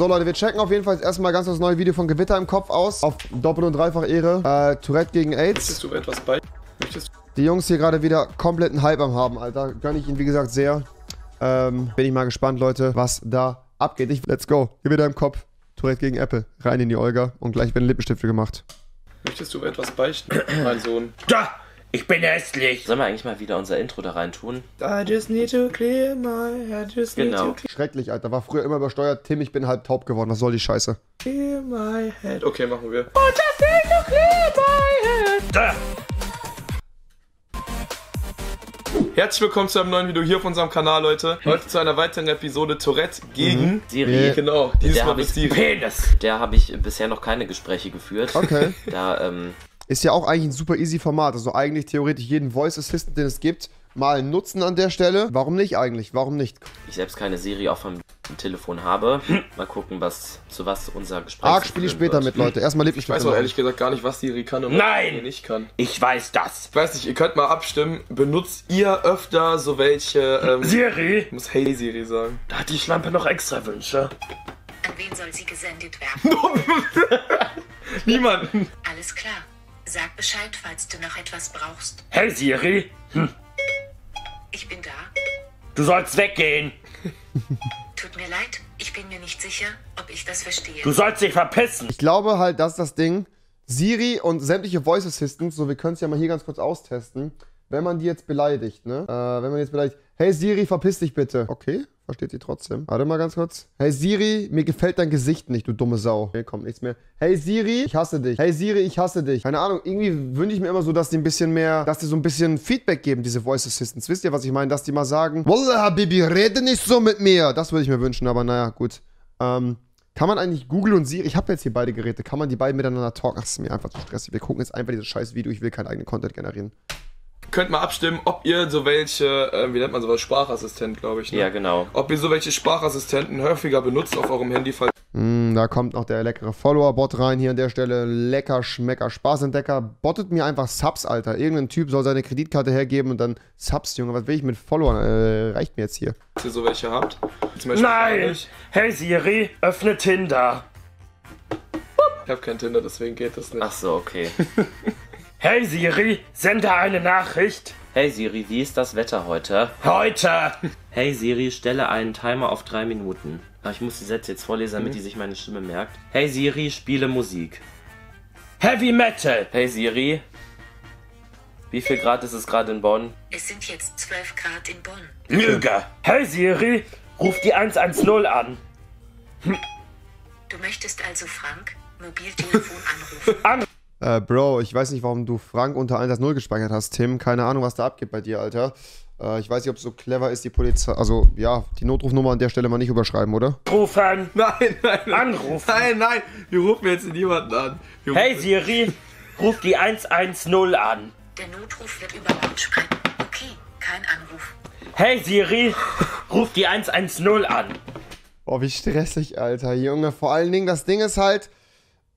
So Leute, wir checken auf jeden Fall erstmal ganz das neue Video von Gewitter im Kopf aus. Auf Doppel- und Dreifach-Ehre. Äh, Tourette gegen AIDS. Möchtest du etwas bei? Möchtest du Die Jungs hier gerade wieder kompletten Hype am haben, Alter. Gönn ich ihnen, wie gesagt, sehr. Ähm, bin ich mal gespannt, Leute, was da abgeht. Ich, let's go. Gewitter im Kopf. Tourette gegen Apple. Rein in die Olga. Und gleich werden Lippenstifte gemacht. Möchtest du etwas beichten, mein Sohn? Da! Ich bin hässlich! Sollen wir eigentlich mal wieder unser Intro da rein tun? I just need to clear my head, just Genau. need to Schrecklich, Alter. War früher immer übersteuert. Tim, ich bin halb taub geworden. Was soll die Scheiße? clear my head. Okay, machen wir. Da! Herzlich willkommen zu einem neuen Video hier auf unserem Kanal, Leute. Heute zu einer weiteren Episode Tourette gegen... Siri. Ja. Genau, dieses Der Mal ist die... Penis. Der habe ich bisher noch keine Gespräche geführt. Okay. Da, ähm, Ist ja auch eigentlich ein super easy Format. Also eigentlich theoretisch jeden Voice Assistant, den es gibt, mal nutzen an der Stelle. Warum nicht eigentlich? Warum nicht? ich selbst keine Siri auf dem Telefon habe. Mal gucken, was, zu was unser Gespräch Arc spiele ich später wird. mit, Leute. Erstmal Ich weiß auch ehrlich gesagt gar nicht, was Siri kann und Nein! was sie nicht kann. Ich weiß das. Ich weiß nicht, ihr könnt mal abstimmen. Benutzt ihr öfter so welche... Ähm, Siri! ich muss Hey Siri sagen. Da hat die Schlampe noch extra Wünsche. An wen soll sie gesendet werden? Niemanden. Alles klar. Sag Bescheid, falls du noch etwas brauchst. Hey Siri! Ich bin da. Du sollst weggehen! Tut mir leid, ich bin mir nicht sicher, ob ich das verstehe. Du sollst dich verpissen! Ich glaube halt, das ist das Ding. Siri und sämtliche Voice Assistants, so wir können es ja mal hier ganz kurz austesten, wenn man die jetzt beleidigt, ne? Äh, wenn man jetzt beleidigt, hey Siri, verpiss dich bitte. Okay, versteht sie trotzdem. Warte mal ganz kurz. Hey Siri, mir gefällt dein Gesicht nicht, du dumme Sau. Okay, kommt nichts mehr. Hey Siri, ich hasse dich. Hey Siri, ich hasse dich. Keine Ahnung, irgendwie wünsche ich mir immer so, dass die ein bisschen mehr, dass die so ein bisschen Feedback geben, diese Voice Assistants. Wisst ihr, was ich meine? Dass die mal sagen, Wallah, Habibi, rede nicht so mit mir. Das würde ich mir wünschen, aber naja, gut. Ähm, kann man eigentlich Google und Siri, ich habe jetzt hier beide Geräte, kann man die beiden miteinander talken? Ach, das ist mir einfach zu stressig. Wir gucken jetzt einfach dieses scheiß Video, ich will keinen eigenen Content generieren. Könnt mal abstimmen, ob ihr so welche, äh, wie nennt man sowas, Sprachassistent, glaube ich, ne? Ja, genau. Ob ihr so welche Sprachassistenten häufiger benutzt auf eurem Handy, falls Mm, da kommt noch der leckere Follower-Bot rein hier an der Stelle. Lecker, schmecker, Spaßentdecker. Bottet mir einfach Subs, Alter. Irgendein Typ soll seine Kreditkarte hergeben und dann Subs, Junge. Was will ich mit Followern? Äh, reicht mir jetzt hier. ihr so welche habt. Nein! nicht. Hey Siri, öffne Tinder. Ich habe kein Tinder, deswegen geht das nicht. Ach so, okay. hey Siri, sende eine Nachricht. Hey Siri, wie ist das Wetter heute? Heute! Hey Siri, stelle einen Timer auf drei Minuten. Ah, Ich muss die Sätze jetzt vorlesen, damit die sich meine Stimme merkt. Hey Siri, spiele Musik. Heavy Metal! Hey Siri, wie viel Grad ist es gerade in Bonn? Es sind jetzt 12 Grad in Bonn. Lüge! Hey Siri, ruf die 110 an. Du möchtest also Frank Mobiltelefon anrufen. Äh, Bro, ich weiß nicht, warum du Frank unter 110 gespeichert hast, Tim. Keine Ahnung, was da abgeht bei dir, Alter. Äh, ich weiß nicht, ob es so clever ist, die Polizei. Also, ja, die Notrufnummer an der Stelle mal nicht überschreiben, oder? Rufen! Nein, nein, nein. Anrufen. Nein, nein, wir rufen jetzt niemanden an. Wir Hey Siri, ruf die 110 an. Der Notruf wird über Lautsprecher. Okay, kein Anruf. Hey Siri, ruf die 110 an. Boah, wie stressig, Alter, Junge. Vor allen Dingen, das Ding ist halt,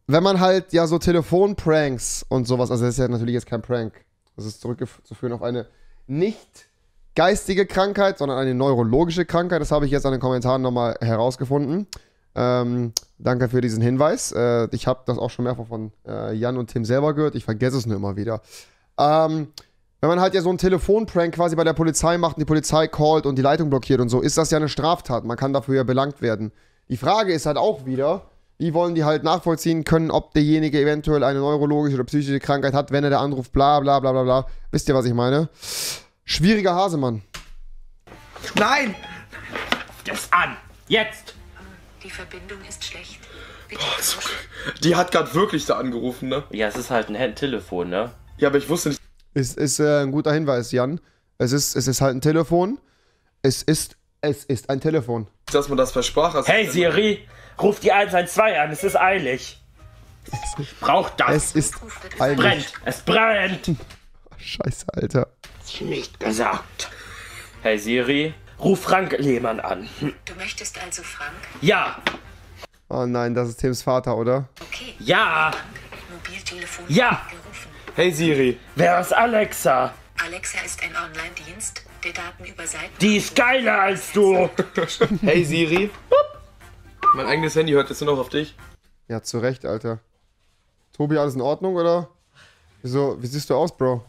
wenn man halt ja so Telefonpranks und sowas, also das ist ja natürlich jetzt kein Prank. Das ist zurückzuführen auf eine nicht geistige Krankheit, sondern eine neurologische Krankheit. Das habe ich jetzt an den Kommentaren nochmal herausgefunden. Ähm, danke für diesen Hinweis. Äh, ich habe das auch schon mehrfach von äh, Jan und Tim selber gehört. Ich vergesse es nur immer wieder. Ähm, wenn man halt ja so einen Telefonprank quasi bei der Polizei macht und die Polizei callt und die Leitung blockiert und so, ist das ja eine Straftat. Man kann dafür ja belangt werden. Die Frage ist halt auch wieder, wie wollen die halt nachvollziehen können, ob derjenige eventuell eine neurologische oder psychische Krankheit hat, wenn er der anruft, bla bla bla bla bla. Wisst ihr, was ich meine? Schwieriger Hasemann. Nein! Das an. Jetzt. Die Verbindung ist schlecht. Bitte So, tauschen. die hat gerade wirklich da angerufen, ne? Ja, es ist halt ein Telefon, ne? Ja, aber ich wusste nicht. Ist, ist äh, ein guter Hinweis, Jan. Es ist, es ist halt ein Telefon. Es ist, es ist ein Telefon. dass man das versprach. Hey Siri, ruf die 112 an. Es ist eilig. Ich brauch das. Es ist eigentlich. brennt. Es brennt. Scheiße, Alter. Nicht gesagt. Hey Siri, ruf Frank Lehmann an. Du möchtest also Frank? Ja, Oh nein, das ist Tims Vater, oder? Okay, ja. Mobiltelefon Ja. gerufen. Hey Siri. Wer ist Alexa? Alexa ist ein Online-Dienst, der Daten über Seiten Die ist geiler als du. Hey Siri. Mein eigenes Handy hört jetzt nur noch auf dich. Ja, zu Recht, Alter. Tobi, alles in Ordnung, oder? Wieso, wie siehst du aus, Bro?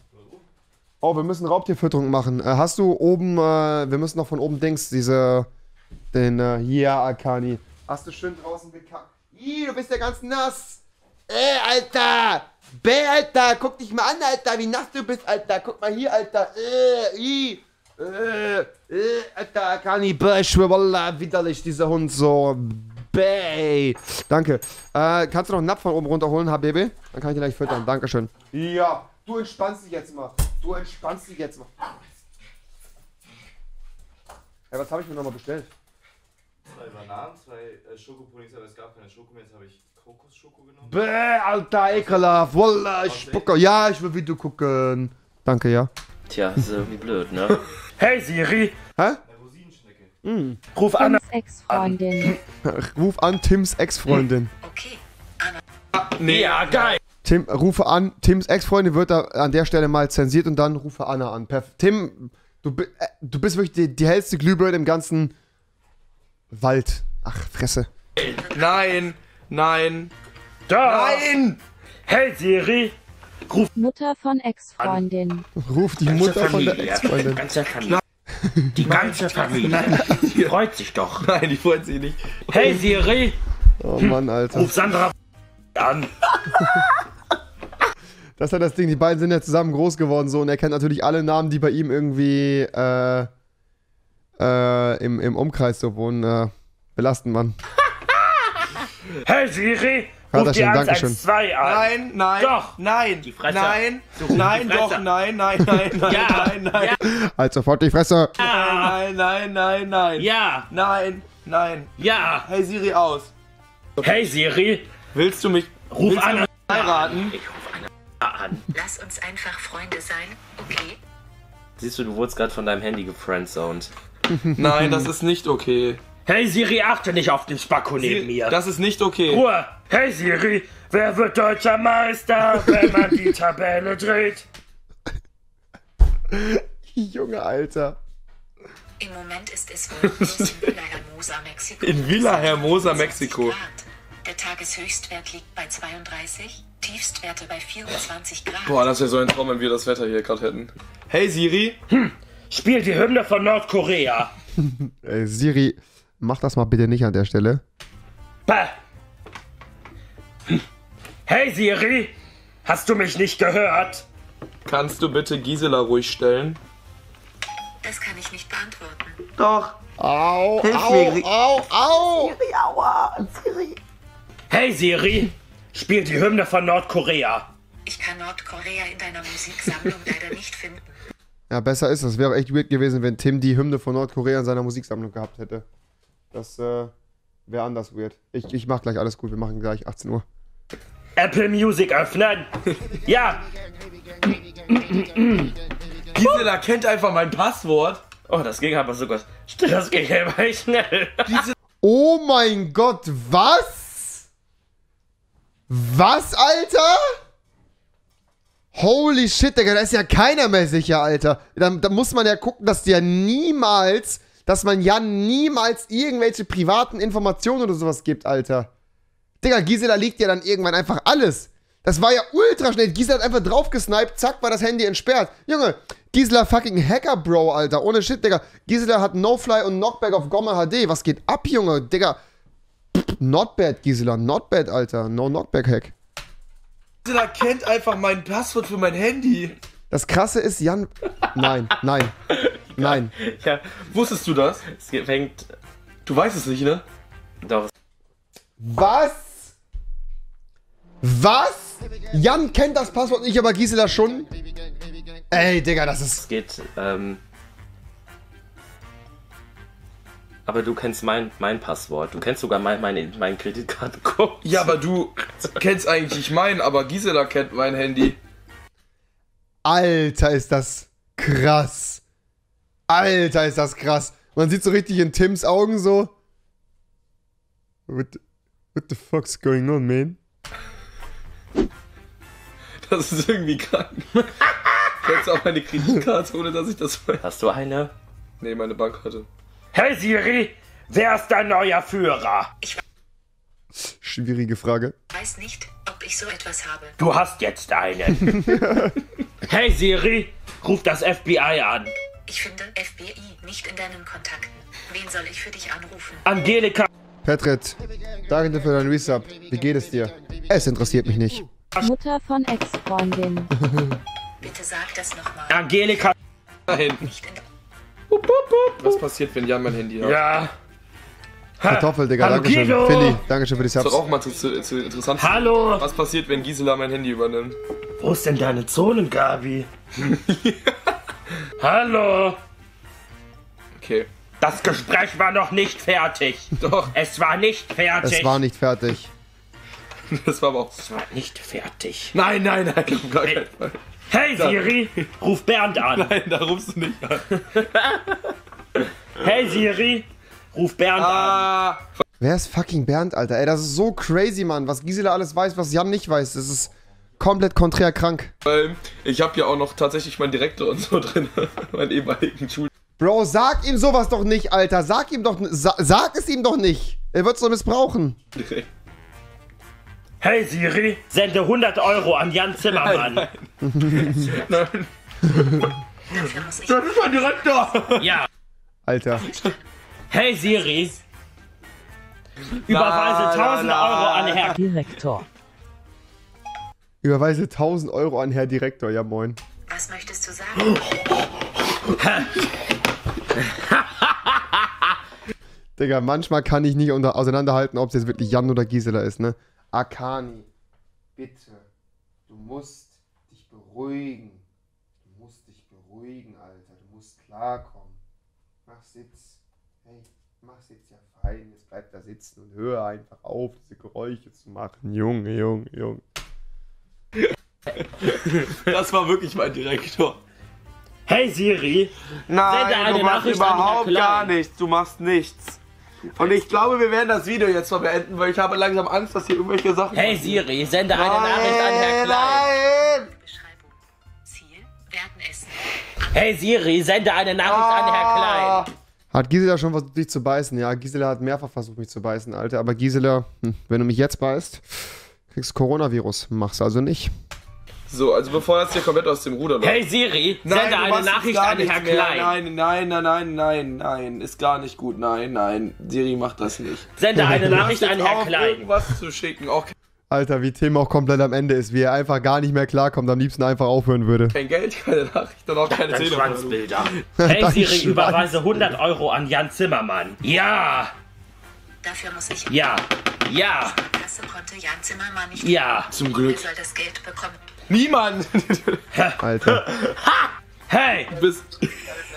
Oh, wir müssen Raubtierfütterung machen. Äh, hast du oben, äh, wir müssen noch von oben Dings, diese, den, äh, ja, Akani. Hast du schön draußen gekackt? Ih, du bist ja ganz nass. Ey, Alter! Bäh, Alter, guck dich mal an, Alter, wie nass du bist, Alter. Guck mal hier, Alter. Äh, ih. Äh, äh, Alter, Akani, bäh, ich schwör, wallah, widerlich, dieser Hund so. Bäh. Danke. Äh, kannst du noch einen Napf von oben runterholen, HBB? Dann kann ich den gleich füttern. Dankeschön. Ja, du entspannst dich jetzt mal. Du entspannst dich jetzt mal. Ey, was habe ich mir nochmal bestellt? Zwei Bananen, zwei äh, Schokopuddings, aber es gab keine Schoko mehr. Jetzt habe ich Kokosschoko genommen. Bäh, Alter, ekelhaft. Wallah, ich spucke. Ja, ich will Video gucken. Danke, ja. Tja, ist irgendwie blöd, ne? Hey Siri, Hä? Rosinenschnecke. ruf Anna. Tims Ex-Freundin. Ruf an Tims Ex-Freundin. Okay, Nee. Ja, geil. Tim, rufe an, Tims Ex-Freundin wird da an der Stelle mal zensiert und dann rufe Anna an. Perf Tim, du, äh, du bist wirklich die, die hellste Glühbirne im ganzen Wald. Ach, Fresse. Nein, nein, Doch. nein! Hey Siri, Mutter von Ex-Freundin. Ruf die Mutter von der Familie. Ex-Freundin. ganze Familie. Die ganze Familie. Freut sich doch. Nein, die freut sich nicht. Hey Siri, Oh Mann, Alter. ruf Sandra an. Das ist ja das Ding, die beiden sind ja zusammen groß geworden so und er kennt natürlich alle Namen, die bei ihm irgendwie äh, äh, im, im Umkreis so wohnen. Äh, belasten, Mann. Hey Siri, ruf die schön, Dankeschön. 112 an. Nein, nein, Doch. nein, Die Fresse. nein, nein, Fresse. doch, nein, nein, nein, nein, Ja. nein, nein, Halt sofort die Fresse. nein, nein, nein, nein, Ja, nein, nein. ja. Hey Siri aus. Hey Siri, Willst du mich ruf willst mich heiraten? Ich ruf Anna an. lass uns einfach Freunde sein, okay? Siehst du, du wurdest gerade von deinem Handy gefriendzoned. Nein, das ist nicht okay. Hey Siri, achte nicht auf den Spacko neben mir. Das ist nicht okay. Ruhe. Hey Siri, wer wird deutscher Meister, wenn man die Tabelle dreht? Junge, Alter. Im Moment ist es wohl in Villahermosa, Mexiko. In Villahermosa, 26 Mexiko. Der Tageshöchstwert liegt bei 32, Tiefstwerte bei 24 Grad. Boah, das wäre so ein Traum, wenn wir das Wetter hier gerade hätten. Hey Siri. Spiel die Hymne von Nordkorea. Ey, Siri, mach das mal bitte nicht an der Stelle. Bäh. Hey Siri, hast du mich nicht gehört? Kannst du bitte Gisela ruhig stellen? Das kann ich nicht beantworten. Doch. Au, au, au, au. Hey Siri, spiel die Hymne von Nordkorea. Ich kann Nordkorea in deiner Musiksammlung leider nicht finden. Ja, besser ist es. Wäre echt weird gewesen, wenn Tim die Hymne von Nordkorea in seiner Musiksammlung gehabt hätte. Das äh, wäre anders weird. Ich, ich mach gleich alles gut. Wir machen gleich 18 Uhr. Apple Music öffnen. Ja, Gisela kennt einfach mein Passwort. Oh, das ging aber sogar. das ging aber schnell. Oh mein Gott, was? Was, Alter? Holy shit, Digga, da ist ja keiner mehr sicher, Alter. Da, da muss man ja gucken, dass ja niemals, dass man ja niemals irgendwelche privaten Informationen oder sowas gibt, Alter. Digga, Gisela liegt ja dann irgendwann einfach alles. Das war ja ultra schnell. Gisela hat einfach draufgesniped, zack, war das Handy entsperrt. Junge, Gisela fucking Hacker, Bro, Alter. Ohne Shit, Digga. Gisela hat No-Fly und Knockback auf Gomme HD. Was geht ab, Junge? Digga. Not bad, Gisela. Not bad, Alter. No Knockback-Hack. Gisela kennt einfach mein Passwort für mein Handy. Das krasse ist, Jan. Nein, nein. Nein. Ja, Wusstest du das? es fängt. Du weißt es nicht, ne? Doch, Was? Was? Jan kennt das Passwort nicht, aber Gisela schon. Ey, Digga, das ist. es geht. Ähm, aber du kennst mein, mein Passwort. Du kennst sogar mein, meine, meinen Kreditkartencode. Ja, aber du kennst eigentlich nicht meinen, aber Gisela kennt mein Handy. Alter, ist das krass. Alter, ist das krass. Man sieht so richtig in Tims Augen so. What the, what the fuck's going on, man? Das ist irgendwie krank. Kennst du auch meine Kreditkarte, ohne dass ich das weiß? Hast du eine? Nee, meine Bankkarte. Hey Siri, wer ist dein neuer Führer? Schwierige Frage. Weiß nicht, ob ich so etwas habe. Du hast jetzt einen. hey Siri, ruf das FBI an. Ich finde FBI nicht in deinen Kontakten. Wen soll ich für dich anrufen? Angelika. Petrit, danke dir für deinen Resub. Wie geht es dir? Es interessiert mich nicht. Mutter von Ex-Freundin. Bitte sag das nochmal. Angelika. Nein. Nicht in Was passiert, wenn Jan mein Handy hat? Ja. Kartoffel, Digga, Hallo, danke schön. Guido. Philly, danke schön für die Das ist Subs. doch auch mal zu, zu, zu interessant. Hallo. Was passiert, wenn Gisela mein Handy übernimmt? Wo ist denn deine Zonen, Gabi? Hallo. Okay. Das Gespräch war noch nicht fertig. Doch, Es war nicht fertig. Es war nicht fertig. das war aber auch. Es war nicht fertig. Nein, nein, nein, auf gar keinen Fall. Hey Siri, ruf Bernd an. Nein, da rufst du nicht an. Hey Siri, ruf Bernd an. Ah, Wer ist fucking Bernd, Alter? Ey, das ist so crazy, Mann. Was Gisela alles weiß, was Jan nicht weiß. Das ist komplett konträr krank. weil ich habe ja auch noch tatsächlich meinen Direktor und so drin. meinen ehemaligen Schul. Bro, sag ihm sowas doch nicht, Alter. Sag ihm doch, sa sag es ihm doch nicht. Er wird's doch missbrauchen. Hey Siri, sende 100 Euro an Jan Zimmermann. Nein. Muss ich Das ist mein Direktor! Ja. Alter. Hey Siri, überweise 1000 Euro an Herr. Direktor. Überweise 1000 Euro an Herr Direktor. Ja, moin. Was möchtest du sagen? Digga, manchmal kann ich nicht unter auseinanderhalten, ob es jetzt wirklich Jan oder Gisela ist, ne? Akani, bitte. Du musst dich beruhigen. Du musst dich beruhigen, Alter. Du musst klarkommen. Mach Sitz. Hey, mach Sitz ja fein. Jetzt bleib da sitzen und hör einfach auf, diese Geräusche zu machen. Junge, Junge, Junge. Das war wirklich mein Direktor. Hey Siri, Nein, Sende eine du machst Nachricht an Herr überhaupt Klein. gar nichts. Du machst nichts. Und ich glaube, wir werden das Video jetzt mal beenden, weil ich habe langsam Angst, dass hier irgendwelche Sachen. hey Siri, sende eine Nachricht an Herr Klein. Nein! Beschreibung. Ziel, werden essen. Hey Siri, sende eine Nachricht an Herr Klein. Hat Gisela schon versucht, dich zu beißen? Ja, Gisela hat mehrfach versucht, mich zu beißen, Alter. Aber Gisela, hm, wenn du mich jetzt beißt, kriegst Coronavirus. Mach's also nicht. So, also bevor das hier komplett aus dem Ruder läuft. Hey Siri, Nein, sende eine Nachricht an Herr. Klein. Nein, nein, nein, nein, nein, nein. Ist gar nicht gut. Nein, nein. Siri macht das nicht. Sende eine Nachricht an Herr auf, Klein. irgendwas zu schicken. Auch Alter, wie Tim auch komplett am Ende ist, wie er einfach gar nicht mehr klarkommt, am liebsten einfach aufhören würde. kein Geld, keine Nachricht und auch keine Dein Telefon. Schwanzbilder. Hey Siri, überweise 100 Euro an Jan Zimmermann. Ja, Dafür muss ich. ja, ja, Kasse konnte Jan Zimmermann nicht. ja. Zum Wer Glück. soll das Geld bekommen? Niemand! Alter. Hey! Du bist,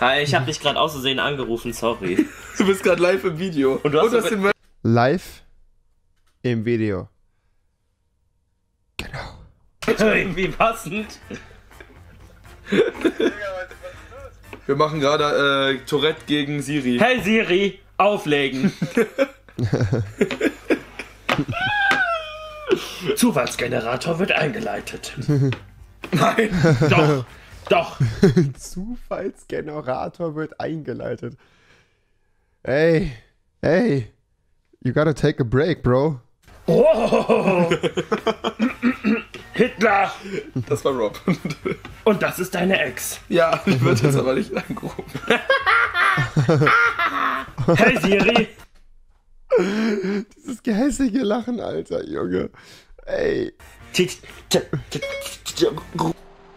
Hi, ich hab dich gerade auszusehen angerufen, sorry. du bist gerade live im Video. Und du hast so- den Live im Video. Hey, wie passend. Wir machen gerade äh, Tourette gegen Siri. Hey Siri, auflegen. Zufallsgenerator wird eingeleitet. Nein! Doch, doch. Zufallsgenerator wird eingeleitet. Ey, ey. You gotta take a break, bro. Oh. Hitler. Das war Rob. Und das ist deine Ex. ja, ich würde jetzt aber nicht angerufen. Hey Siri. Dieses gehässige Lachen, Alter, Junge. Ey.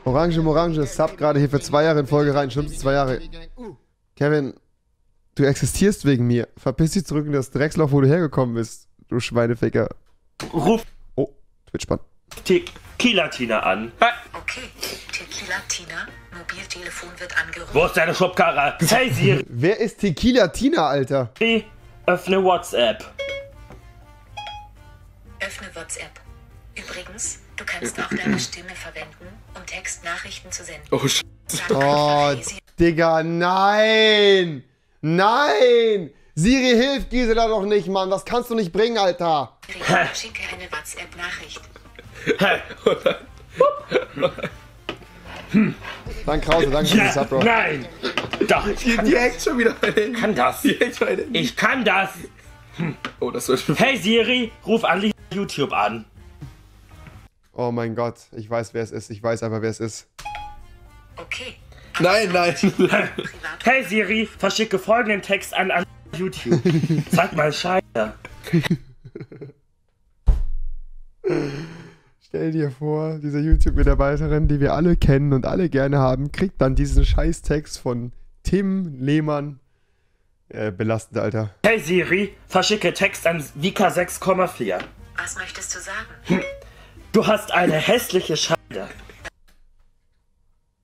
Orange Morange, Sub gerade hier für zwei Jahre in Folge rein. Schlimmste zwei Jahre. Kevin, du existierst wegen mir. Verpiss dich zurück in das Drecksloch, wo du hergekommen bist. Du Schweineficker. Ruf Oh, Twitch-Bann. Tequila Tina an. Okay. Tequila Tina. Mobiltelefon wird angerufen. Wo ist deine Schubkarre? Hey Siri, Wer ist Tequila Tina, Alter? Öffne WhatsApp. Öffne WhatsApp. Übrigens, du kannst auch deine Stimme verwenden, um Textnachrichten zu senden. Oh, sch Sag Oh, Digga, nein! Nein! Siri hilft Gisela doch nicht, Mann. Das kannst du nicht bringen, Alter. schicke eine WhatsApp-Nachricht. Danke, Krause, danke für Sub, Bro. Nein. Doch, ich Die, kann, die hängt schon wieder mein Handy. kann das. Die hängt mein Handy. Ich kann das. Oh, das soll schon. Hey Siri, ruf an. YouTube an. Oh mein Gott, ich weiß, wer es ist. Ich weiß aber, wer es ist. Okay. Nein, nein. Hey Siri, verschicke folgenden Text an, an YouTube. Sag mal Scheiße. Stell dir vor, diese YouTube-Mitarbeiterin, die wir alle kennen und alle gerne haben, kriegt dann diesen Scheißtext von Tim Lehmann. Äh, belastend, Alter. Hey Siri, verschicke Text an Vika 6,4. Was möchtest du sagen? Du hast eine hässliche Scheide.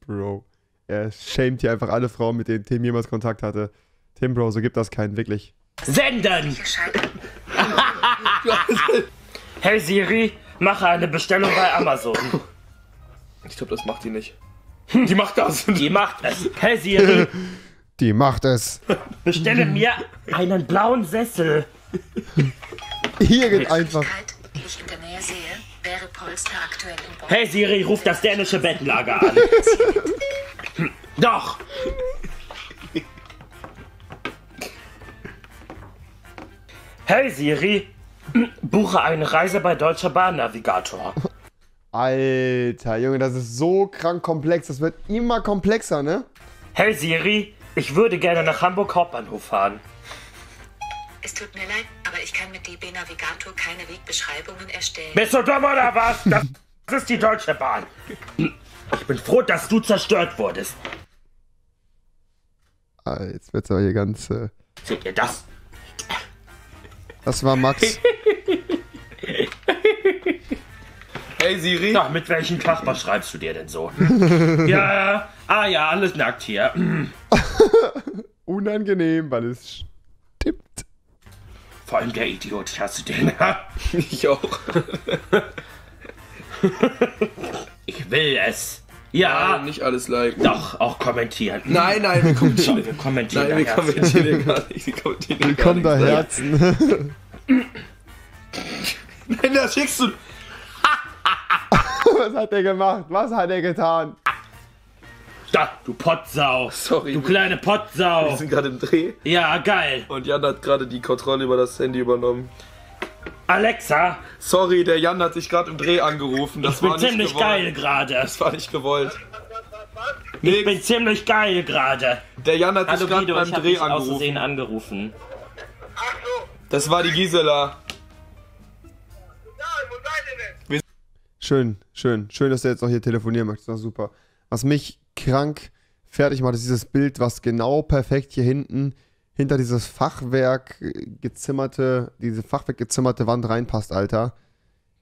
Bro. Er schämt hier einfach alle Frauen, mit denen Tim jemals Kontakt hatte. Tim, Bro, so gibt das keinen, wirklich. Senden! Hey Siri, mache eine Bestellung bei Amazon. Ich glaube, das macht die nicht. Die macht das. Die macht es. Hey Siri, Die macht es. bestelle mir einen blauen Sessel. Hier geht einfach. Möglichkeit, die ich in der Nähe sehe, wäre Polster aktuell in Bonn. Hey Siri, ruf das dänische Bettenlager an. Doch! Hey Siri, buche eine Reise bei Deutscher Bahn Navigator. Alter, Junge, das ist so krank komplex. Das wird immer komplexer, ne? Hey Siri, ich würde gerne nach Hamburg Hauptbahnhof fahren. Es tut mir leid, aber ich kann mit DB Navigator keine Wegbeschreibungen erstellen. Bist du dumm oder was? Das ist die Deutsche Bahn. Ich bin froh, dass du zerstört wurdest. Ah, jetzt wird's aber hier ganz. Äh, Seht ihr das? das war Max. Hey Siri. Ja, mit welchem Körper schreibst du dir denn so? ja, ah ja, alles nackt hier. Unangenehm, weil es stimmt. Vor allem der Idiot, ich hasse den. Ich auch. Ich will es. Ja, Nein, nicht alles liken. doch, auch kommentieren. Nein, nein, wir kommentieren. wir kommentieren. Nein, wir kommentieren gar nicht. Wir kommentieren Willkommen da nichts. Herzen. Nein, das schickst du. Was hat er gemacht? Was hat er getan? Da, du Pottsau. Sorry. Du kleine Wir Pottsau. sind gerade im Dreh Ja, geil. und Jan hat gerade die Kontrolle über das Handy übernommen. Alexa, Sorry, der Jan hat dich gerade im Dreh angerufen. Das ich bin war nicht ziemlich gewollt. geil gerade. Das war nicht gewollt. Ich bin ziemlich geil gerade. der Jan hat Hallo gerade Guido, beim Dreh angerufen. Angerufen. Das war die Gisela. Schön, schön. Schön, dass du jetzt noch hier telefonieren möchtest. Das ist super. Was mich krank fertig macht, ist dieses Bild, was genau perfekt hier hinten hinter dieses Fachwerk äh, gezimmerte, diese Fachwerk gezimmerte Wand reinpasst, Alter.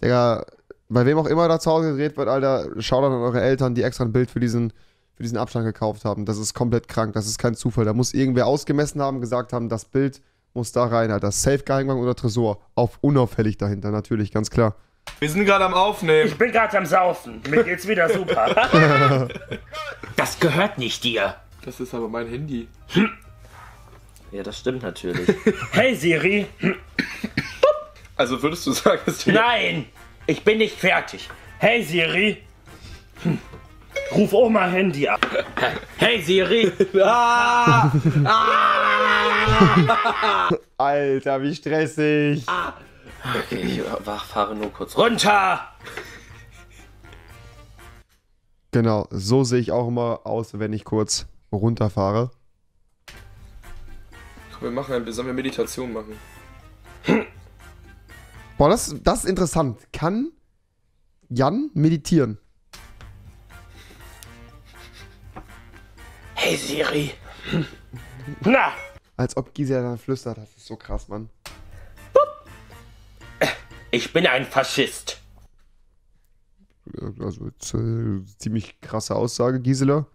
Digga, bei wem auch immer da zu Hause gedreht wird, Alter, schaut an eure Eltern, die extra ein Bild für diesen, für diesen Abstand gekauft haben. Das ist komplett krank. Das ist kein Zufall. Da muss irgendwer ausgemessen haben, gesagt haben, das Bild muss da rein, Alter. Safe Geheimgang oder Tresor. Auf unauffällig dahinter, natürlich, ganz klar. Wir sind gerade am Aufnehmen. Ich bin gerade am Saufen. Mir geht's wieder super. das gehört nicht dir. Das ist aber mein Handy. Ja, das stimmt natürlich. Hey Siri. Also würdest du sagen, dass du Nein, ich bin nicht fertig. Hey Siri. Hm. Ruf Oma Handy ab. Hey Siri. Alter, wie stressig. Okay, ich wach, fahre nur kurz Runter. Genau, so sehe ich auch immer aus, wenn ich kurz runterfahre. Komm, wir machen ein, sollen wir Meditation machen? Boah, das, das ist interessant. Kann Jan meditieren? Hey Siri. Na, Als ob Gisela dann flüstert. Das ist so krass, Mann. Ich bin ein Faschist. Also, äh, ziemlich krasse Aussage, Gisela.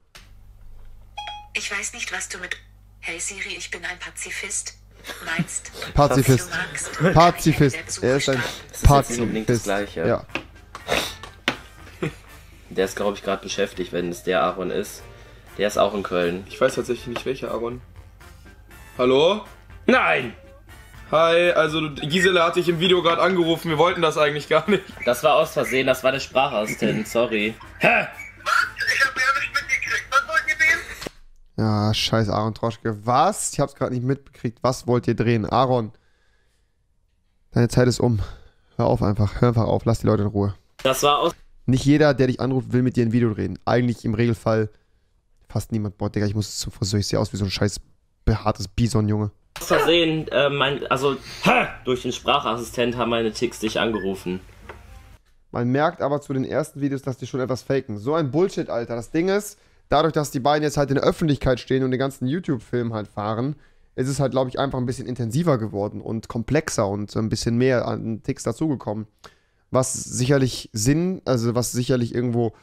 Ich weiß nicht, was du mit Hey Siri, ich bin ein Pazifist meinst. Pazifist. Du magst Pazifist. Er ist ein Besucherstaaten. ist jetzt nicht unbedingt das Pazifist. Gleiche. Ja. Der ist, glaube ich, gerade beschäftigt, wenn es der Aaron ist. Der ist auch in Köln. Ich weiß tatsächlich nicht, welcher Aaron. Hallo? Nein. Hi, also Gisela hat dich im Video gerade angerufen. Wir wollten das eigentlich gar nicht. Das war aus Versehen, das war der Sprachassistent, sorry. Hä? Ich hab ja nicht mitgekriegt. Was wollt ihr drehen? Ja, scheiß Aaron Troschke. Was? Ich hab's gerade nicht mitbekriegt. Was wollt ihr drehen? Aaron. Deine Zeit ist um. Hör auf einfach, hör einfach auf, lass die Leute in Ruhe. Das war aus Nicht jeder, der dich anruft, will mit dir ein Video reden. Eigentlich im Regelfall fast niemand. Boah, Digga, ich muss zum Friseur. Ich sehe aus wie so ein scheiß behaartes Bison, Junge. Versehen, äh, mein, also, durch den Sprachassistent haben meine Ticks dich angerufen. Man merkt aber zu den ersten Videos, dass die schon etwas faken. So ein Bullshit, Alter. Das Ding ist, dadurch, dass die beiden jetzt halt in der Öffentlichkeit stehen und den ganzen YouTube-Film halt fahren, ist es halt, glaube ich, einfach ein bisschen intensiver geworden und komplexer und ein bisschen mehr an Ticks dazugekommen. Was sicherlich Sinn, also was sicherlich irgendwo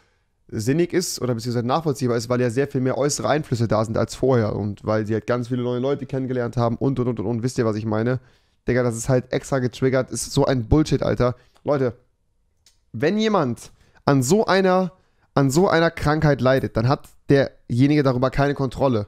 sinnig ist oder beziehungsweise nachvollziehbar ist, weil ja sehr viel mehr äußere Einflüsse da sind als vorher und weil sie halt ganz viele neue Leute kennengelernt haben und und und und, und. wisst ihr, was ich meine? Digga, das ist halt extra getriggert, ist so ein Bullshit, Alter. Leute, wenn jemand an so einer, an so einer Krankheit leidet, dann hat derjenige darüber keine Kontrolle.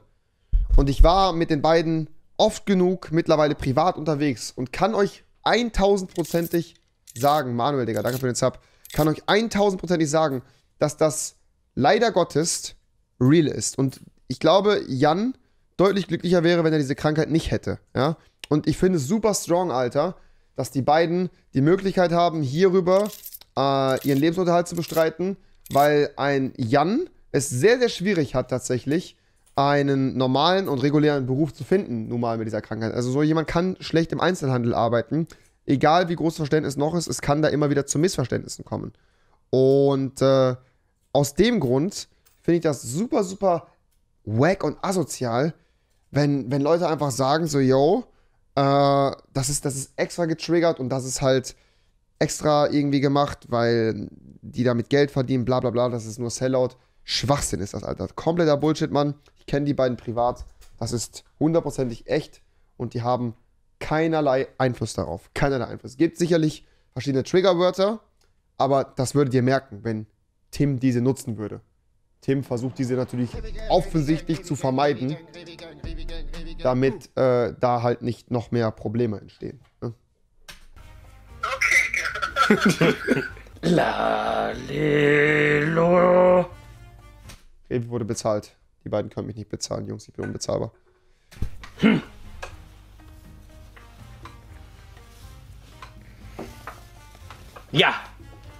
Und ich war mit den beiden oft genug mittlerweile privat unterwegs und kann euch 1000%ig sagen, Manuel, Digga, danke für den Sub, kann euch 1000%ig sagen, dass das leider Gottes real ist. Und ich glaube, Jan deutlich glücklicher wäre, wenn er diese Krankheit nicht hätte. Ja? Und ich finde es super strong, Alter, dass die beiden die Möglichkeit haben, hierüber äh, ihren Lebensunterhalt zu bestreiten, weil ein Jan es sehr, sehr schwierig hat tatsächlich, einen normalen und regulären Beruf zu finden, nun mal mit dieser Krankheit. Also so jemand kann schlecht im Einzelhandel arbeiten, egal wie groß Verständnis noch ist, es kann da immer wieder zu Missverständnissen kommen. Und äh, aus dem Grund finde ich das super, super wack und asozial, wenn, wenn Leute einfach sagen so, yo, äh, das, ist, das ist extra getriggert und das ist halt extra irgendwie gemacht, weil die damit Geld verdienen, bla bla bla, das ist nur Sellout. Schwachsinn ist das, Alter. Kompletter Bullshit, Mann. Ich kenne die beiden privat. Das ist hundertprozentig echt und die haben keinerlei Einfluss darauf. Keinerlei Einfluss. Es gibt sicherlich verschiedene Triggerwörter, aber das würdet ihr merken, wenn Tim diese nutzen würde. Tim versucht diese natürlich offensichtlich zu vermeiden, damit äh, da halt nicht noch mehr Probleme entstehen. Ne? Lalelo. Revi wurde bezahlt. Die beiden können mich nicht bezahlen, Jungs. Ich bin unbezahlbar. Ja,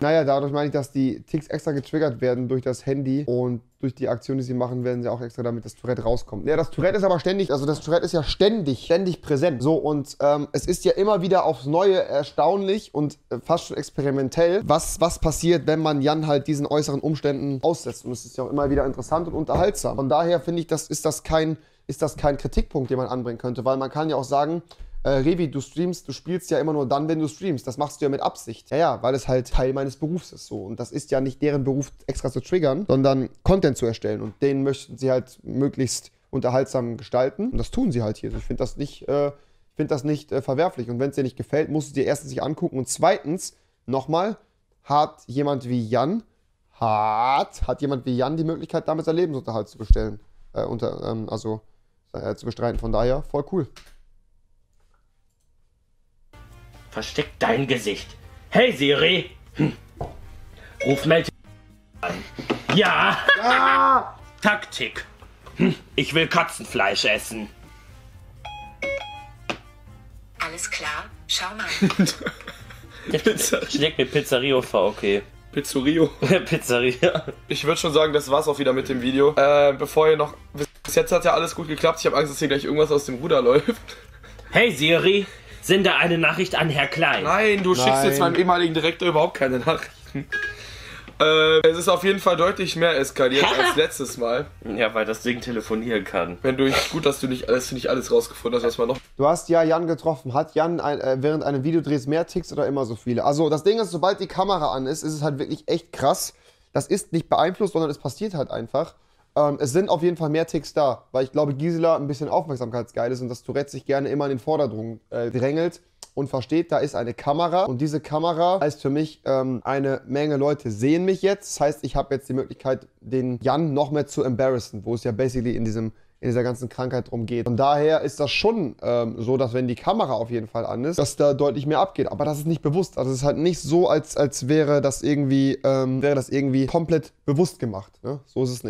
Naja, dadurch meine ich, dass die Ticks extra getriggert werden durch das Handy und durch die Aktion, die sie machen, werden sie auch extra damit das Tourette rauskommt. Ja, das Tourette ist aber ständig, also das Tourette ist ja ständig, ständig präsent. So, und ähm, es ist ja immer wieder aufs Neue erstaunlich und äh, fast schon experimentell, was, was passiert, wenn man Jan halt diesen äußeren Umständen aussetzt. Und es ist ja auch immer wieder interessant und unterhaltsam. Von daher finde ich, das ist das kein, ist das kein Kritikpunkt, den man anbringen könnte, weil man kann ja auch sagen, äh, Revi, du streamst, du spielst ja immer nur dann, wenn du streamst. Das machst du ja mit Absicht. Ja, ja, weil es halt Teil meines Berufs ist so. Und das ist ja nicht deren Beruf, extra zu triggern, sondern Content zu erstellen. Und den möchten sie halt möglichst unterhaltsam gestalten. Und das tun sie halt hier. Ich finde das nicht, äh, find das nicht äh, verwerflich. Und wenn es dir nicht gefällt, musst du dir erstens sich angucken. Und zweitens, nochmal, hat jemand wie Jan, hat, hat jemand wie Jan die Möglichkeit, damit seinen Lebensunterhalt zu bestellen. Äh, unter, ähm, also äh, zu bestreiten. Von daher, voll cool. Versteck dein Gesicht. Hey Siri. Hm. Ruf Mel an. Ja. Taktik. Hm. Ich will Katzenfleisch essen. Alles klar, schau mal. Schlägt mir Pizzerio vor, okay. Pizzerio. Pizzeria. Ich würde schon sagen, das war's auch wieder mit dem Video. Äh, bevor ihr noch. Bis jetzt hat ja alles gut geklappt. Ich habe Angst, dass hier gleich irgendwas aus dem Ruder läuft. Hey Siri, sende eine Nachricht an Herr Klein. Nein, du schickst Nein. jetzt meinem ehemaligen Direktor überhaupt keine Nachrichten. Äh, es ist auf jeden Fall deutlich mehr eskaliert als letztes Mal. Ja, weil das Ding telefonieren kann. Wenn du gut, dass du nicht alles, nicht alles rausgefunden hast, was man noch. Du hast ja Jan getroffen. Hat Jan ein, äh, während einem Videodrehs mehr Ticks oder immer so viele? Also das Ding ist, sobald die Kamera an ist, ist es halt wirklich echt krass. Das ist nicht beeinflusst, sondern es passiert halt einfach. Ähm, es sind auf jeden Fall mehr Ticks da, weil ich glaube, Gisela ein bisschen aufmerksamkeitsgeil ist und dass Tourette sich gerne immer in den Vordergrund äh, drängelt und versteht, da ist eine Kamera und diese Kamera heißt für mich, ähm, eine Menge Leute sehen mich jetzt. Das heißt, ich habe jetzt die Möglichkeit, den Jan noch mehr zu embarrassen, wo es ja basically in diesem in dieser ganzen Krankheit drum geht. Von daher ist das schon ähm, so, dass wenn die Kamera auf jeden Fall an ist, dass da deutlich mehr abgeht. Aber das ist nicht bewusst. Also es ist halt nicht so, als, als wäre das irgendwie, ähm, wäre das irgendwie komplett bewusst gemacht. Ne? So ist es nicht.